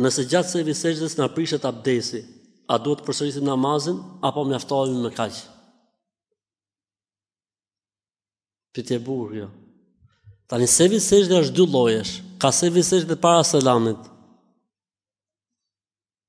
Nëse gjatë sevi sexhdes na prishet abdesi, a duhet të përsërisim namazin, apo mjaftohemi me kaq? Pyetje e bukur, jo. Tani sevi sexhde është dy llojesh, ka sevi sexhde para selamit.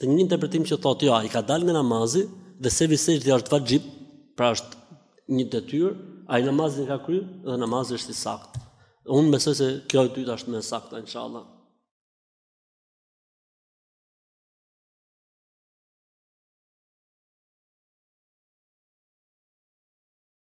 Dhe një interpretim që thotë jo, ai ka dalë nga namazi dhe sevi sexhde është vaxhib, pra është një detyrë, ai namazin e ka kryer dhe namazi është i saktë. Unë besoj se kjo e dyta është më e saktë inshallah.